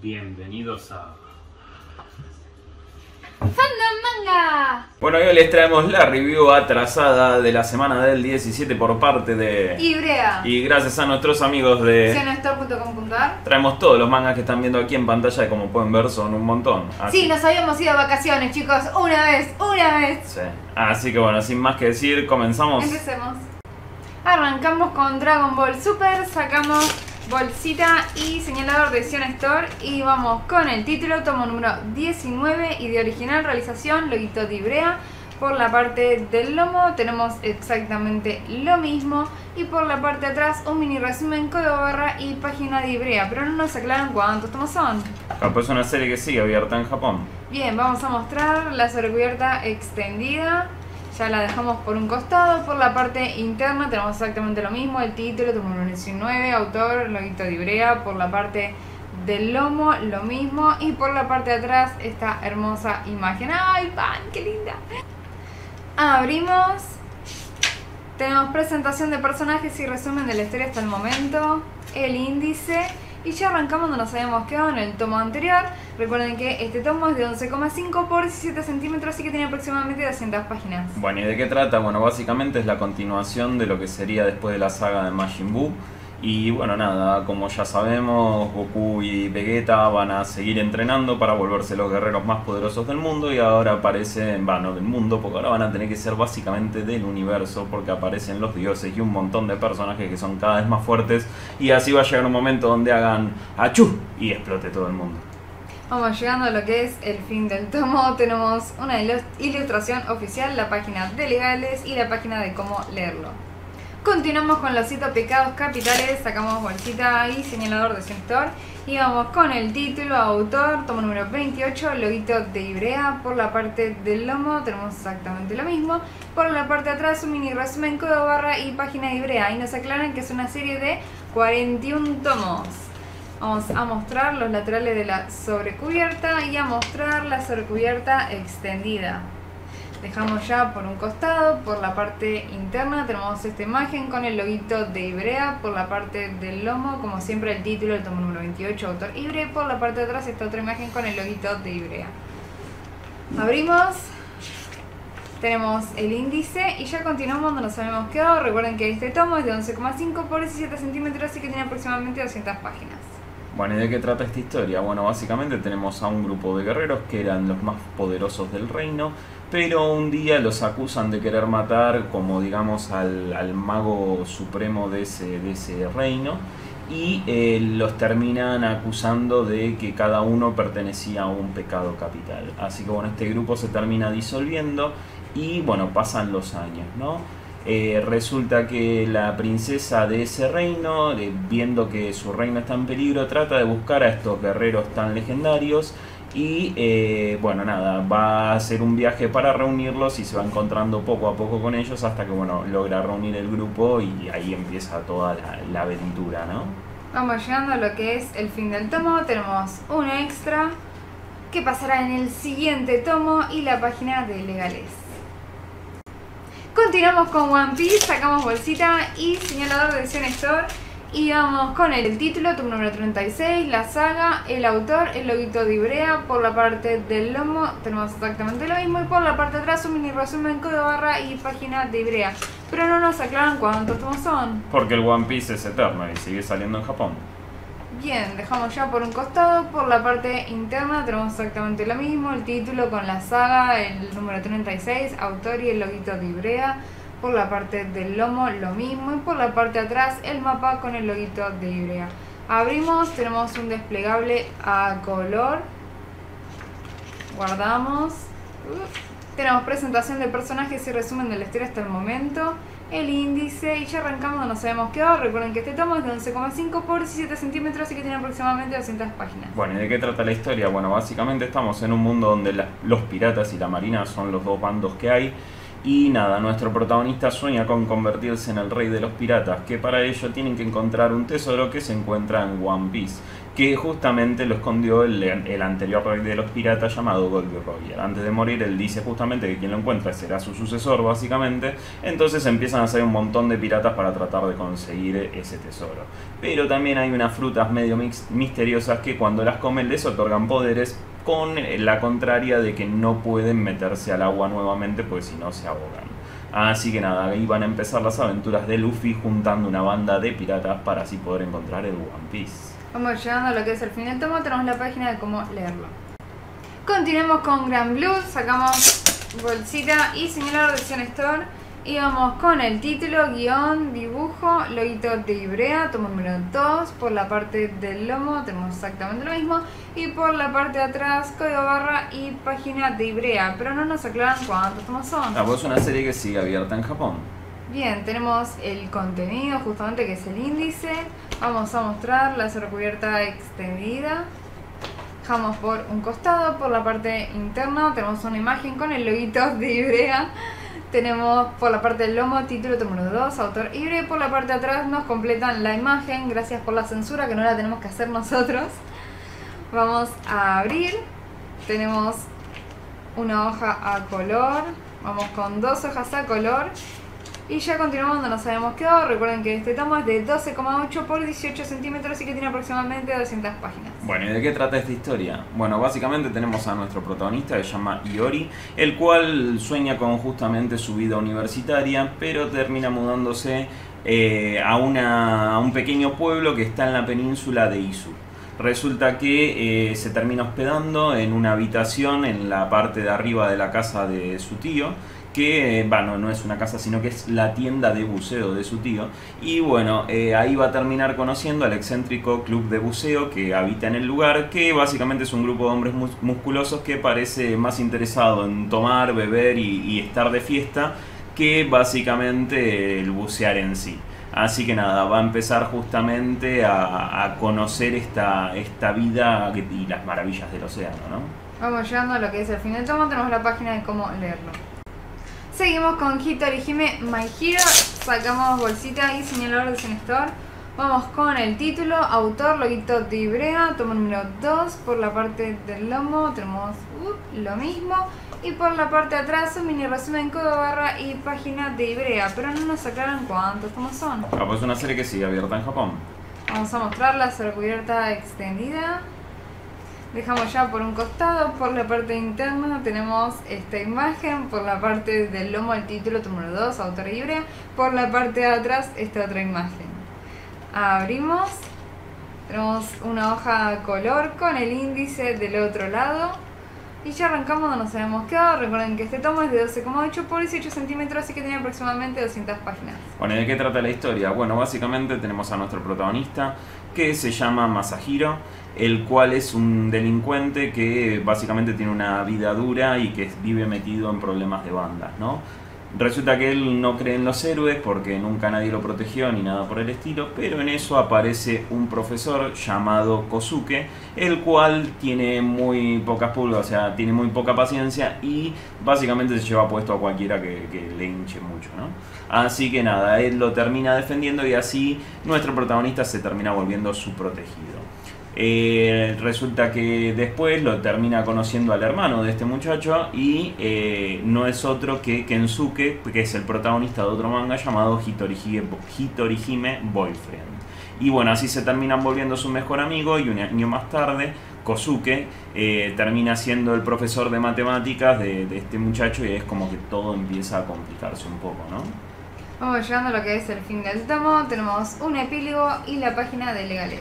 Bienvenidos a... ¡Fandom Manga! Bueno, hoy les traemos la review atrasada de la semana del 17 por parte de... Ibrea. Y gracias a nuestros amigos de... Cionestor.com.ar Traemos todos los mangas que están viendo aquí en pantalla y como pueden ver son un montón. Así, Sí, nos habíamos ido a vacaciones, chicos. Una vez, una vez. Sí. Así que bueno, sin más que decir, comenzamos. Empecemos. Arrancamos con Dragon Ball Super, sacamos bolsita y señalador de Sion Store y vamos con el título, tomo número 19 y de original realización, loguito de Ibrea. Por la parte del lomo tenemos exactamente lo mismo y por la parte de atrás un mini resumen, código barra y página de Ibrea, pero no nos aclaran cuántos tomos son. Ah, pues es una serie que sigue abierta en Japón. Bien, vamos a mostrar la sobrecubierta extendida. Ya la dejamos por un costado. Por la parte interna tenemos exactamente lo mismo. El título, número 19, autor, loguito de Ibrea. Por la parte del lomo, lo mismo. Y por la parte de atrás, esta hermosa imagen. ¡Ay, pan! ¡Qué linda! Abrimos. Tenemos presentación de personajes y resumen de la historia hasta el momento. El índice. Y ya arrancamos donde nos habíamos quedado en el tomo anterior. Recuerden que este tomo es de 11,5 por 17 centímetros, así que tiene aproximadamente 200 páginas. Bueno, ¿y de qué trata? Bueno, básicamente es la continuación de lo que sería después de la saga de Majin Buu. Y bueno, nada, como ya sabemos, Goku y Vegeta van a seguir entrenando para volverse los guerreros más poderosos del mundo y ahora aparecen, bueno, del mundo, porque ahora van a tener que ser básicamente del universo, porque aparecen los dioses y un montón de personajes que son cada vez más fuertes y así va a llegar un momento donde hagan achú y explote todo el mundo. Vamos llegando a lo que es el fin del tomo. Tenemos una ilus- ilustración oficial, la página de legales y la página de cómo leerlo. Continuamos con los siete pecados capitales, sacamos bolsita y señalador de sector y vamos con el título, autor, tomo número 28, loguito de Ibrea, por la parte del lomo tenemos exactamente lo mismo, por la parte de atrás un mini resumen, código barra y página de Ibrea y nos aclaran que es una serie de 41 tomos. Vamos a mostrar los laterales de la sobrecubierta y a mostrar la sobrecubierta extendida. Dejamos ya por un costado, por la parte interna tenemos esta imagen con el loguito de Ibrea, por la parte del lomo, como siempre el título, el tomo número 28, autor Ibre, por la parte de atrás esta otra imagen con el loguito de Ibrea. Abrimos, tenemos el índice y ya continuamos donde nos habíamos quedado. Recuerden que este tomo es de 11,5 por 17 centímetros y que tiene aproximadamente 200 páginas. Bueno, ¿y de qué trata esta historia? Bueno, básicamente tenemos a un grupo de guerreros que eran los más poderosos del reino, pero un día los acusan de querer matar como digamos al, al mago supremo de ese, de ese reino y eh, los terminan acusando de que cada uno pertenecía a un pecado capital. Así que bueno, este grupo se termina disolviendo y bueno, pasan los años, ¿no? Eh, resulta que la princesa de ese reino, eh, viendo que su reino está en peligro, trata de buscar a estos guerreros tan legendarios y eh, bueno, nada, va a hacer un viaje para reunirlos y se va encontrando poco a poco con ellos hasta que bueno, logra reunir el grupo y ahí empieza toda la, aventura, ¿no? Vamos llegando a lo que es el fin del tomo. Tenemos un extra que pasará en el siguiente tomo y la página de legales. Continuamos con One Piece, sacamos bolsita y señalador de Zen y vamos con el, título, tomo número 36, la saga, el autor, el loguito de Ibrea, por la parte del lomo tenemos exactamente lo mismo y por la parte de atrás un mini resumen, código barra y página de Ibrea. Pero no nos aclaran cuántos tomos son. Porque el One Piece es eterno y sigue saliendo en Japón. Bien, dejamos ya por un costado, por la parte interna tenemos exactamente lo mismo, el título con la saga, el número 36, autor y el loguito de Ibrea, por la parte del lomo lo mismo y por la parte de atrás el mapa con el loguito de Ibrea. Abrimos, tenemos un desplegable a color, guardamos, Uf. tenemos presentación de personajes y resumen de la historia hasta el momento, el índice y ya arrancamos donde nos habíamos quedado. Recuerden que este tomo es de 11,5 por 17 centímetros y que tiene aproximadamente 200 páginas. Bueno, ¿y de qué trata la historia? Bueno, básicamente estamos en un mundo donde los piratas y la marina son los dos bandos que hay. Y nada, nuestro protagonista sueña con convertirse en el rey de los piratas, que para ello tienen que encontrar un tesoro que se encuentra en One Piece. que justamente lo escondió el, el anterior rey de los piratas llamado Goldie Roger. Antes de morir, él dice justamente que quien lo encuentra será su sucesor, básicamente. Entonces empiezan a hacer un montón de piratas para tratar de conseguir ese tesoro. Pero también hay unas frutas medio mix- misteriosas que cuando las comen les otorgan poderes con la contraria de que no pueden meterse al agua nuevamente porque si no se ahogan. Así que nada, ahí van a empezar las aventuras de Luffy juntando una banda de piratas para así poder encontrar el One Piece. Vamos llegando a lo que es el fin del tomo, tenemos la página de cómo leerlo. Continuemos con Grand Blue, sacamos bolsita y señalador de Store. Y vamos con el título, guion, dibujo, loguito de Ibrea, tomo número 2. Por la parte del lomo tenemos exactamente lo mismo. Y por la parte de atrás, código barra y página de Ibrea. Pero no nos aclaran cuántos tomos son. Ah, pues es una serie que sigue abierta en Japón. Bien, tenemos el contenido justamente que es el índice. Vamos a mostrar la recubierta extendida. Dejamos por un costado, por la parte interna tenemos una imagen con el loguito de Ibrea. Tenemos por la parte del lomo título número 2, autor Ibre. Por la parte de atrás nos completan la imagen, gracias por la censura que no la tenemos que hacer nosotros. Vamos a abrir. Tenemos una hoja a color. Vamos con dos hojas a color. Y ya continuamos donde nos habíamos quedado. Recuerden que este tomo es de 12,8 por 18 centímetros y que tiene aproximadamente 200 páginas. Bueno, ¿y de qué trata esta historia? Bueno, básicamente tenemos a nuestro protagonista que se llama Iori, el cual sueña con justamente su vida universitaria, pero termina mudándose eh, a, una, un pequeño pueblo que está en la península de Izu. Resulta que eh, se termina hospedando en una habitación en la parte de arriba de la casa de su tío, que, eh, bueno, no es una casa, sino que es la tienda de buceo de su tío. Y bueno, eh, ahí va a terminar conociendo al excéntrico club de buceo que habita en el lugar, que básicamente es un grupo de hombres mus- musculosos que parece más interesado en tomar, beber y, estar de fiesta que básicamente el bucear en sí. Así que nada, va a empezar justamente a, conocer esta, esta vida y las maravillas del océano, ¿no? Vamos llegando a lo que es el fin del tomo. Tenemos la página de cómo leerlo. Seguimos con Hitori Hime My Hero. Sacamos bolsita y señalador de Zen Store. Vamos con el título, autor, loguito de Ibrea, tomo número 2. Por la parte del lomo tenemos uh, lo mismo. Y por la parte de atrás un mini resumen, código barra y página de Ibrea. Pero no nos aclaran cuántos tomos son. Ah, pues es una serie que sigue abierta en Japón. Vamos a mostrar la cubierta extendida. Dejamos ya por un costado, por la parte interna tenemos esta imagen, por la parte del lomo el título número 2, autor libre, por la parte de atrás esta otra imagen. Abrimos, tenemos una hoja color con el índice del otro lado y ya arrancamos donde nos habíamos quedado. Recuerden que este tomo es de 12,8 por 18 centímetros, así que tiene aproximadamente 200 páginas. Bueno, ¿y de qué trata la historia? Bueno, básicamente tenemos a nuestro protagonista que se llama Masahiro, el cual es un delincuente que básicamente tiene una vida dura y que vive metido en problemas de bandas, ¿no? Resulta que él no cree en los héroes porque nunca nadie lo protegió ni nada por el estilo, pero en eso aparece un profesor llamado Kosuke, el cual tiene muy pocas pulgas, o sea, tiene muy poca paciencia y básicamente se lleva puesto a cualquiera que, le hinche mucho, ¿no? Así que nada, él lo termina defendiendo y así nuestro protagonista se termina volviendo su protegido. Eh, resulta que después lo termina conociendo al hermano de este muchacho y eh, no es otro que Kensuke, que es el protagonista de otro manga llamado Hitorihime, Boyfriend. Y bueno, así se terminan volviendo su mejor amigo y un año más tarde Kosuke eh, termina siendo el profesor de matemáticas de, de este muchacho y es como que todo empieza a complicarse un poco, ¿no? Vamos llegando a lo que es el fin del tomo. Tenemos un epílogo y la página de legales.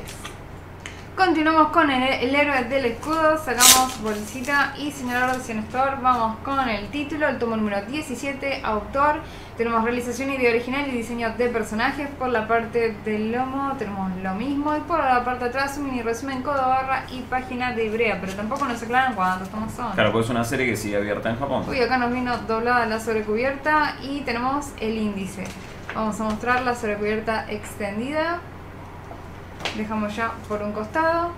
Continuamos con el, el héroe del escudo. Sacamos bolsita y señalador de Zen Store. Vamos con el título, el tomo número 17, autor. Tenemos realización idea original y diseño de personajes. Por la parte del lomo tenemos lo mismo. Y por la parte de atrás un mini resumen, codo barra y página de Ibrea. Pero tampoco nos aclaran cuántos tomos son. Claro, pues es una serie que sigue abierta en Japón. Uy, acá nos vino doblada la sobrecubierta y tenemos el índice. Vamos a mostrar la sobrecubierta extendida. Dejamos ya por un costado.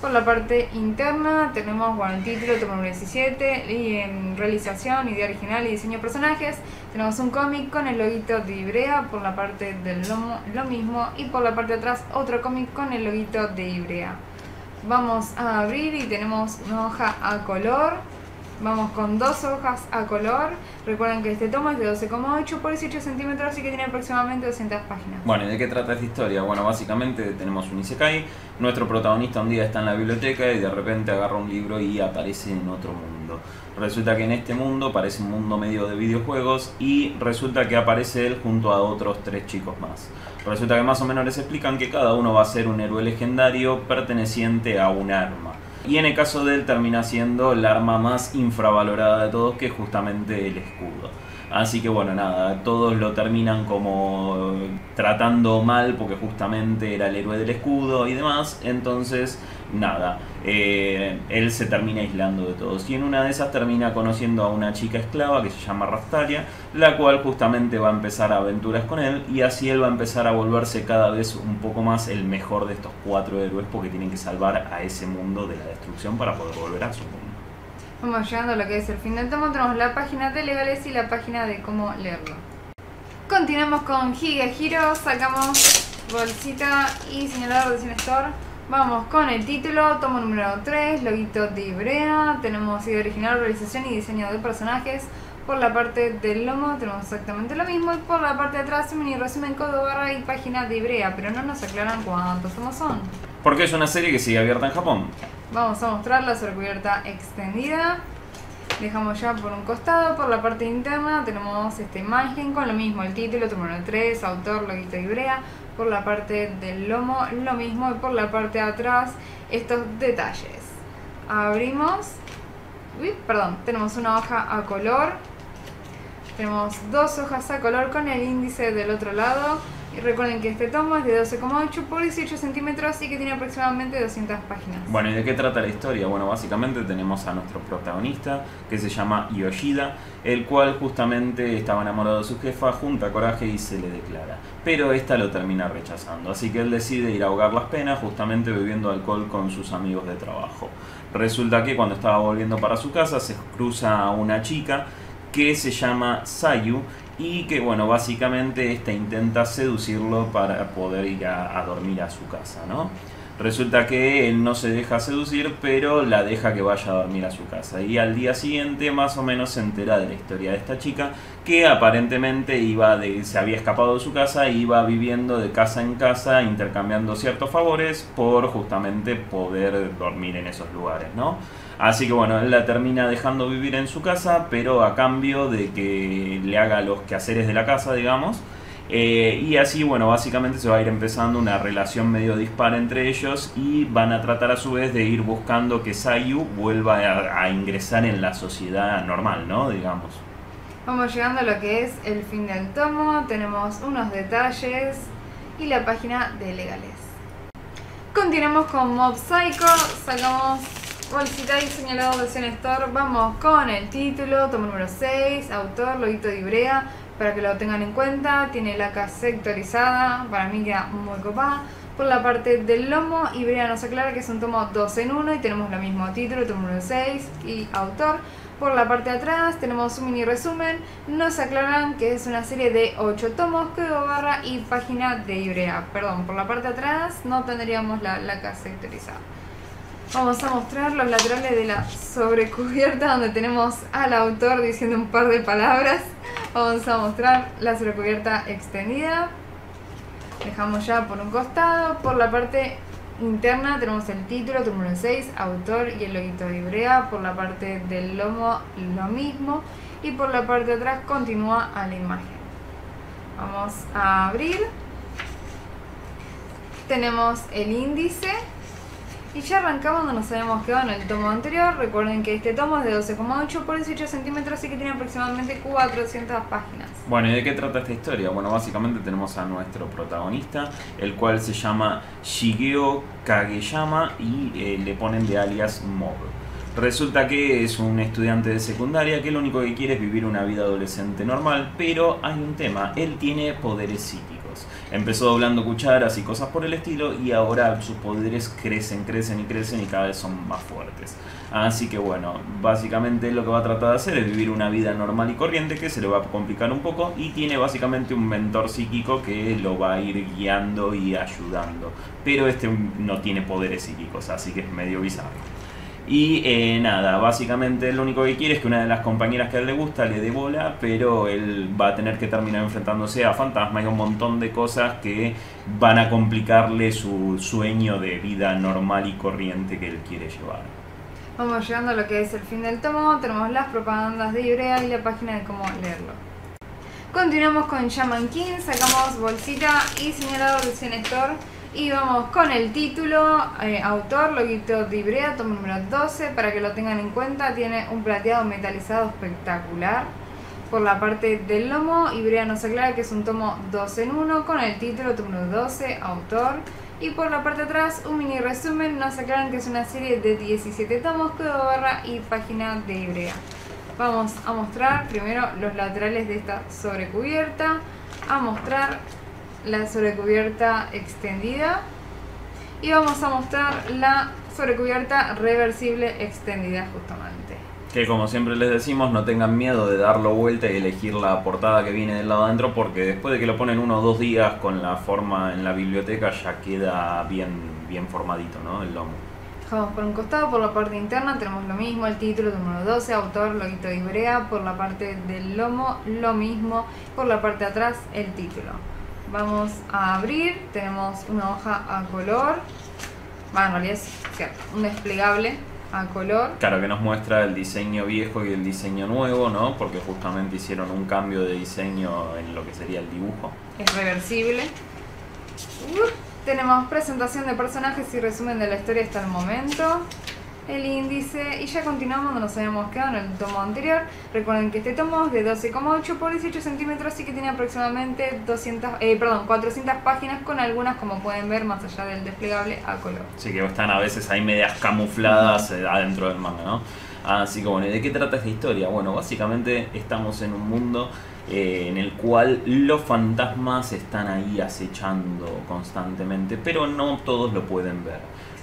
Por la parte interna tenemos bueno, el título, número 17, y en realización, idea original y diseño de personajes. Tenemos un cómic con el loguito de Ibrea por la parte del lomo, lo mismo, y por la parte de atrás otro cómic con el loguito de Ibrea. Vamos a abrir y tenemos una hoja a color Vamos con dos hojas a color. Recuerden que este tomo es de 12,8 por 18 centímetros y que tiene aproximadamente 200 páginas. Bueno, ¿y de qué trata esta historia? Bueno, básicamente tenemos un Isekai. Nuestro protagonista un día está en la biblioteca y de repente agarra un libro y aparece en otro mundo. Resulta que en este mundo parece un mundo medio de videojuegos y resulta que aparece él junto a otros tres chicos más. Resulta que más o menos les explican que cada uno va a ser un héroe legendario perteneciente a un arma. Y en el caso de él termina siendo el arma más infravalorada de todos, que es justamente el escudo. Así que bueno, nada, todos lo terminan como tratando mal porque justamente era el héroe del escudo y demás. Entonces, nada, eh, él se termina aislando de todos. Y en una de esas termina conociendo a una chica esclava que se llama Raftalia, la cual justamente va a empezar aventuras con él y así él va a empezar a volverse cada vez un poco más el mejor de estos cuatro héroes porque tienen que salvar a ese mundo de la destrucción para poder volver a su mundo. Vamos llegando a lo que es el fin del tomo, tenemos la página de legales y la página de cómo leerlo. Continuamos con Giga Giro, sacamos bolsita y señalador de Cine Store. Vamos con el título, tomo número 3, loguito de Ibrea, tenemos idea original, realización y diseño de personajes. Por la parte del lomo tenemos exactamente lo mismo y por la parte de atrás un mini resumen, código barra y página de Ibrea, pero no nos aclaran cuántos tomos son. Porque es una serie que sigue abierta en Japón. Vamos a mostrar la sobrecubierta extendida. Dejamos ya por un costado, por la parte interna tenemos esta imagen con lo mismo, el título, número 3, autor, loguito Ibrea. Por la parte del lomo lo mismo y por la parte de atrás estos detalles. Abrimos, uy, perdón, tenemos una hoja a color. Tenemos dos hojas a color con el índice del otro lado recuerden que este tomo es de 12,8 por 18 centímetros y que tiene aproximadamente 200 páginas. Bueno, ¿y de qué trata la historia? Bueno, básicamente tenemos a nuestro protagonista que se llama Yoshida, el cual justamente estaba enamorado de su jefa, junta coraje y se le declara. Pero esta lo termina rechazando, así que él decide ir a ahogar las penas justamente bebiendo alcohol con sus amigos de trabajo. Resulta que cuando estaba volviendo para su casa se cruza a una chica que se llama Sayu y que bueno, básicamente esta intenta seducirlo para poder ir a, dormir a su casa, ¿no? Resulta que él no se deja seducir, pero la deja que vaya a dormir a su casa. Y al día siguiente más o menos se entera de la historia de esta chica, que aparentemente iba de, se había escapado de su casa e iba viviendo de casa en casa, intercambiando ciertos favores por justamente poder dormir en esos lugares, ¿no? Así que bueno, él la termina dejando vivir en su casa, pero a cambio de que le haga los quehaceres de la casa, digamos. Eh, y así, bueno, básicamente se va a ir empezando una relación medio dispar entre ellos y van a tratar a su vez de ir buscando que Sayu vuelva a, a ingresar en la sociedad normal, ¿no? Digamos. Vamos llegando a lo que es el fin del tomo, tenemos unos detalles y la página de legales. Continuamos con Mob Psycho, sacamos bolsita y señalado de Zen Store. Vamos con el título, tomo número 6, autor, loguito de Ibrea, para que lo tengan en cuenta. Tiene la casa sectorizada, para mí queda muy copada. Por la parte del lomo, Ibrea nos aclara que es un tomo 2 en 1 y tenemos el mismo título, tomo número 6 y autor. Por la parte de atrás tenemos un mini resumen, nos aclaran que es una serie de 8 tomos, código barra y página de Ibrea. Perdón, por la parte de atrás no tendríamos la laca sectorizada. Vamos a mostrar los laterales de la sobrecubierta donde tenemos al autor diciendo un par de palabras. Vamos a mostrar la sobrecubierta extendida. Dejamos ya por un costado. Por la parte interna tenemos el título, número 6, autor y el loguito de Ibrea. Por la parte del lomo lo mismo. Y por la parte de atrás continúa a la imagen. Vamos a abrir. Tenemos el índice y ya arrancamos donde nos habíamos quedado en el tomo anterior. Recuerden que este tomo es de 12,8 por 18 centímetros y que tiene aproximadamente 400 páginas. Bueno, ¿y de qué trata esta historia? Bueno, básicamente tenemos a nuestro protagonista, el cual se llama Shigeo Kageyama y eh, le ponen de alias Mob. Resulta que es un estudiante de secundaria que lo único que quiere es vivir una vida adolescente normal, pero hay un tema, él tiene poderes psíquicos. Empezó doblando cucharas y cosas por el estilo y ahora sus poderes crecen, crecen y crecen y cada vez son más fuertes. Así que bueno, básicamente lo que va a tratar de hacer es vivir una vida normal y corriente que se le va a complicar un poco y tiene básicamente un mentor psíquico que lo va a ir guiando y ayudando. Pero este no tiene poderes psíquicos, así que es medio bizarro. Y eh, nada, básicamente lo único que quiere es que una de las compañeras que a él le gusta le dé bola, pero él va a tener que terminar enfrentándose a fantasmas y a un montón de cosas que van a complicarle su sueño de vida normal y corriente que él quiere llevar. Vamos llegando a lo que es el fin del tomo, tenemos las propagandas de Ibrea y la página de cómo leerlo. Continuamos con Shaman King, sacamos bolsita y señalador de Cien y vamos con el título, eh, autor, loguito de Ibrea, tomo número 12, para que lo tengan en cuenta, tiene un plateado metalizado espectacular. Por la parte del lomo, Ibrea nos aclara que es un tomo 12 en 1 con el título, tomo número 12, autor. Y por la parte de atrás, un mini resumen, nos aclaran que es una serie de 17 tomos, código barra y página de Ibrea. Vamos a mostrar primero los laterales de esta sobrecubierta, a mostrar la sobrecubierta extendida y vamos a mostrar la sobrecubierta reversible extendida justamente. Que como siempre les decimos, no tengan miedo de darlo vuelta y elegir la portada que viene del lado adentro, porque después de que lo ponen uno o dos días con la forma en la biblioteca ya queda bien, bien formadito, ¿no? El lomo. Dejamos por un costado, por la parte interna tenemos lo mismo, el título número 12, autor, loguito de Ibrea, por la parte del lomo lo mismo, por la parte de atrás el título. Vamos a abrir, tenemos una hoja a color, bueno, en realidad es un desplegable a color. Claro, que nos muestra el diseño viejo y el diseño nuevo, ¿no? Porque justamente hicieron un cambio de diseño en lo que sería el dibujo. Es reversible. tenemos presentación de personajes y resumen de la historia hasta el momento el índice y ya continuamos donde nos habíamos quedado en el tomo anterior. Recuerden que este tomo es de 12,8 por 18 centímetros y que tiene aproximadamente 200, eh, perdón, 400 páginas con algunas, como pueden ver, más allá del desplegable a color. Sí, que están a veces ahí medias camufladas eh, adentro del manga, ¿no? Así que bueno, ¿y de qué trata esta historia? Bueno, básicamente estamos en un mundo eh, en el cual los fantasmas están ahí acechando constantemente, pero no todos lo pueden ver.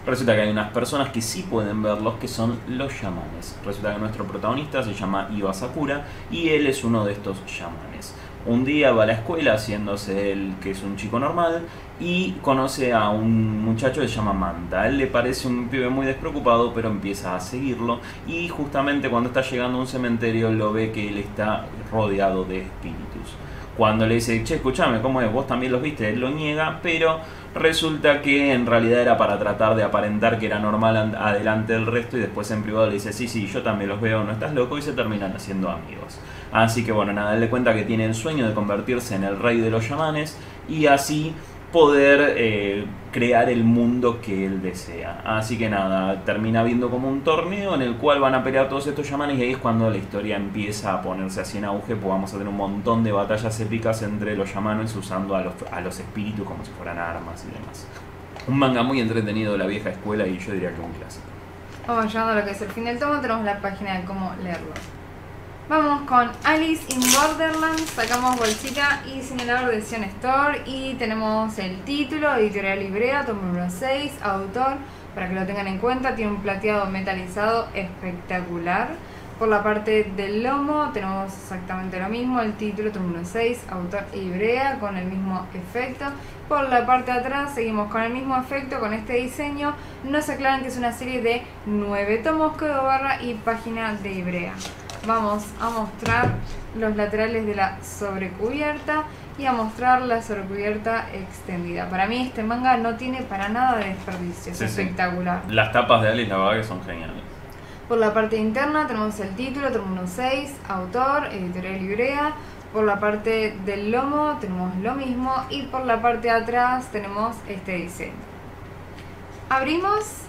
Resulta que hay unas personas que sí pueden verlos, que son los yamanes. Resulta que nuestro protagonista se llama Iba Sakura y él es uno de estos yamanes. Un día va a la escuela haciéndose él que es un chico normal y conoce a un muchacho que se llama Manta. Él le parece un pibe muy despreocupado, pero empieza a seguirlo y justamente cuando está llegando a un cementerio lo ve que él está rodeado de espíritus. Cuando le dice, che, escúchame, ¿cómo es? ¿Vos también los viste? Él lo niega, pero Resulta que en realidad era para tratar de aparentar que era normal adelante del resto y después en privado le dice, sí, sí, yo también los veo, no estás loco y se terminan haciendo amigos. Así que bueno, nada, él le cuenta que tiene el sueño de convertirse en el rey de los chamanes y así poder eh, crear el mundo que él desea. Así que nada, termina viendo como un torneo en el cual van a pelear todos estos chamanes y ahí es cuando la historia empieza a ponerse así en auge, pues vamos a tener un montón de batallas épicas entre los chamanes usando a los, a los espíritus como si fueran armas y demás. Un manga muy entretenido de la vieja escuela y yo diría que un clásico. Vamos llegando a lo que es el fin del tomo, tenemos la página de cómo leerlo. Vamos con Alice in Borderland, sacamos bolsita y señalador de Sion Store y tenemos el título, editorial Librea, tomo número 6, autor, para que lo tengan en cuenta, tiene un plateado metalizado espectacular. Por la parte del lomo tenemos exactamente lo mismo, el título, tomo número 6, autor Ibrea, con el mismo efecto. Por la parte de atrás seguimos con el mismo efecto, con este diseño. Nos aclaran que es una serie de 9 tomos, código barra y página de Ibrea vamos a mostrar los laterales de la sobrecubierta y a mostrar la sobrecubierta extendida. Para mí este manga no tiene para nada de desperdicio, es espectacular. Las tapas de Alice la verdad que son geniales. Por la parte interna tenemos el título, tenemos 6, autor, editorial Librea. Por la parte del lomo tenemos lo mismo y por la parte de atrás tenemos este diseño. Abrimos,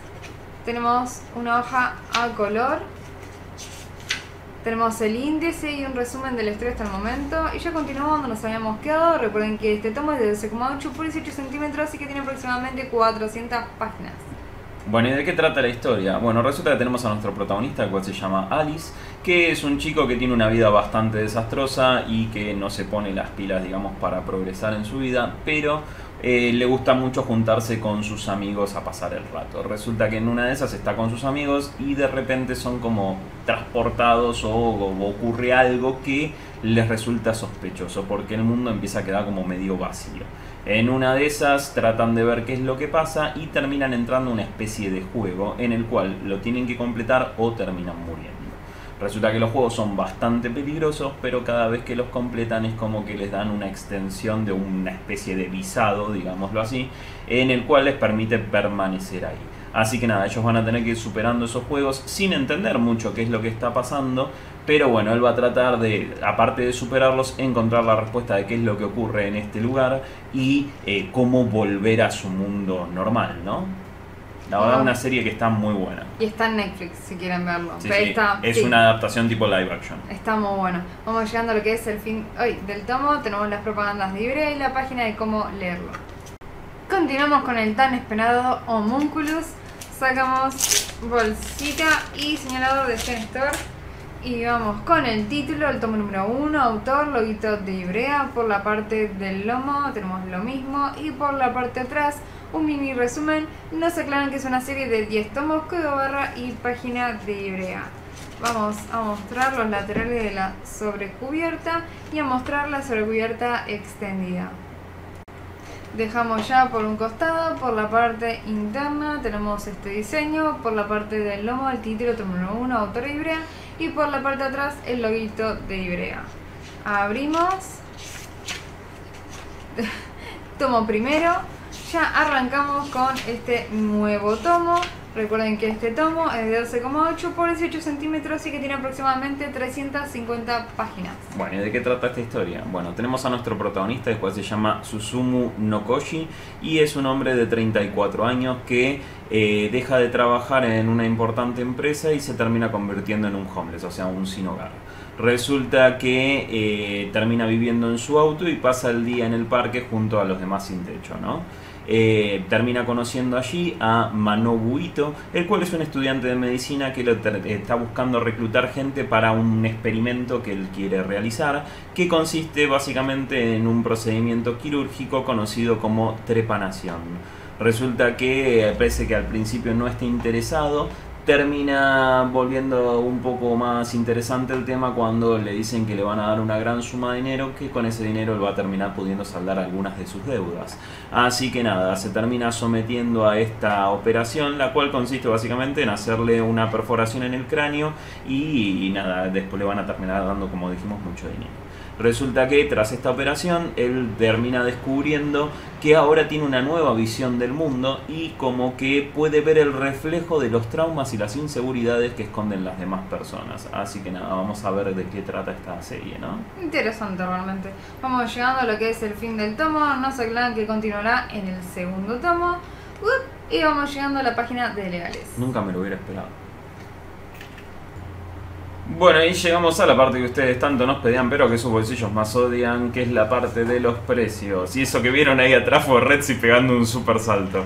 tenemos una hoja a color tenemos el índice y un resumen del estrés hasta el momento. Y ya continuamos donde nos habíamos quedado. Recuerden que este tomo es de 12,8 por 18 centímetros y que tiene aproximadamente 400 páginas. Bueno, ¿y de qué trata la historia? Bueno, resulta que tenemos a nuestro protagonista, el cual se llama Alice, que es un chico que tiene una vida bastante desastrosa y que no se pone las pilas, digamos, para progresar en su vida, pero eh, le gusta mucho juntarse con sus amigos a pasar el rato. Resulta que en una de esas está con sus amigos y de repente son como transportados o, o ocurre algo que les resulta sospechoso porque el mundo empieza a quedar como medio vacío. En una de esas tratan de ver qué es lo que pasa y terminan entrando una especie de juego en el cual lo tienen que completar o terminan muriendo. Resulta que los juegos son bastante peligrosos, pero cada vez que los completan es como que les dan una extensión de una especie de visado, digámoslo así, en el cual les permite permanecer ahí. Así que nada, ellos van a tener que ir superando esos juegos sin entender mucho qué es lo que está pasando, pero bueno, él va a tratar de, aparte de superarlos, encontrar la respuesta de qué es lo que ocurre en este lugar y eh, cómo volver a su mundo normal, ¿no? La verdad, Ah. una serie que está muy buena. Y está en Netflix si quieren verlo. Sí, Pero sí, está, es sí, una adaptación tipo live action. Está muy bueno. Vamos llegando a lo que es el fin hoy del tomo. Tenemos las propagandas de Ibrea y la página de cómo leerlo. Continuamos con el tan esperado Homunculus. Sacamos bolsita y señalador de Store. Y vamos con el título, el tomo número 1, autor, loguito de Ibrea. Por la parte del lomo tenemos lo mismo. Y por la parte de atrás, un mini resumen. Nos aclaran que es una serie de 10 tomos, código barra y página de Ibrea. Vamos a mostrar los laterales de la sobrecubierta y a mostrar la sobrecubierta extendida. Dejamos ya por un costado, por la parte interna tenemos este diseño, por la parte del lomo el título número 1, autor Ibrea y por la parte de atrás el loguito de Ibrea. Abrimos, tomo primero, ya arrancamos con este nuevo tomo. Recuerden que este tomo es de 12,8 por 18 centímetros y que tiene aproximadamente 350 páginas. Bueno, ¿y de qué trata esta historia? Bueno, tenemos a nuestro protagonista, el cual se llama Susumu Nokoshi, y es un hombre de 34 años que eh, deja de trabajar en una importante empresa y se termina convirtiendo en un homeless, o sea, un sin hogar. Resulta que eh, termina viviendo en su auto y pasa el día en el parque junto a los demás sin techo, ¿no? Eh, termina conociendo allí a Manobu Ito, el cual es un estudiante de medicina que lo está buscando reclutar gente para un experimento que él quiere realizar, que consiste básicamente en un procedimiento quirúrgico conocido como trepanación. Resulta que, eh, pese que al principio no esté interesado, termina volviendo un poco más interesante el tema cuando le dicen que le van a dar una gran suma de dinero que con ese dinero él va a terminar pudiendo saldar algunas de sus deudas. Así que nada, se termina sometiendo a esta operación, la cual consiste básicamente en hacerle una perforación en el cráneo y, y nada, después le van a terminar dando, como dijimos, mucho dinero. Resulta que tras esta operación él termina descubriendo que ahora tiene una nueva visión del mundo y como que puede ver el reflejo de los traumas y las inseguridades que esconden las demás personas. Así que nada, vamos a ver de qué trata esta serie, ¿no? Interesante realmente. Vamos llegando a lo que es el fin del tomo. Nos aclaran que continuará en el segundo tomo. Up, y vamos llegando a la página de legales. Nunca me lo hubiera esperado. Bueno, y llegamos a la parte que ustedes tanto nos pedían, pero que sus bolsillos más odian, que es la parte de los precios. Y eso que vieron ahí atrás fue Redsi pegando un super salto.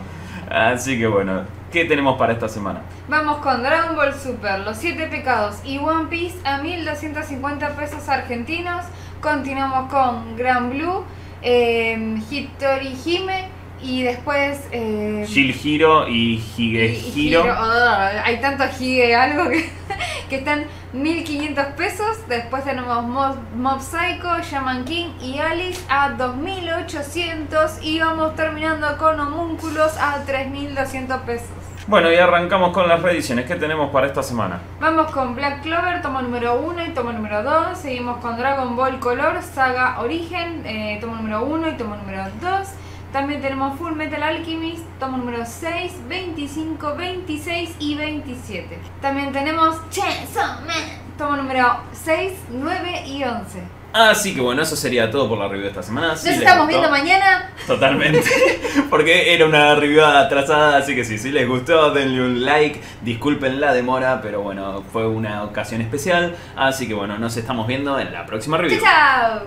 Así que bueno, ¿qué tenemos para esta semana? Vamos con Dragon Ball Super, Los Siete Pecados y One Piece a 1250 pesos argentinos. Continuamos con Gran Blue, eh, Hitori Hime y después. Eh, Gil Hiro y Higehiro. Hiro- ah, hay tanto Hige algo que, que están 1500 pesos. Después tenemos Mob, Mob Psycho, Shaman King y Alice a 2800. Y vamos terminando con Homúnculos a 3200 pesos. Bueno, y arrancamos con las reediciones. ¿Qué tenemos para esta semana? Vamos con Black Clover, tomo número 1 y tomo número 2. Seguimos con Dragon Ball Color, Saga Origen, eh, tomo número 1 y tomo número 2. También tenemos Full Metal Alchemist, tomo número 6, 25, 26 y 27. También tenemos Chainsaw Man, tomo número 6, 9 y 11. Así que bueno, eso sería todo por la review de esta semana. Si Nos estamos gustó- viendo mañana. Totalmente. Porque era una review atrasada, así que sí, si les gustó, denle un like. Disculpen la demora, pero bueno, fue una ocasión especial. Así que bueno, nos estamos viendo en la próxima review. Chao, chao.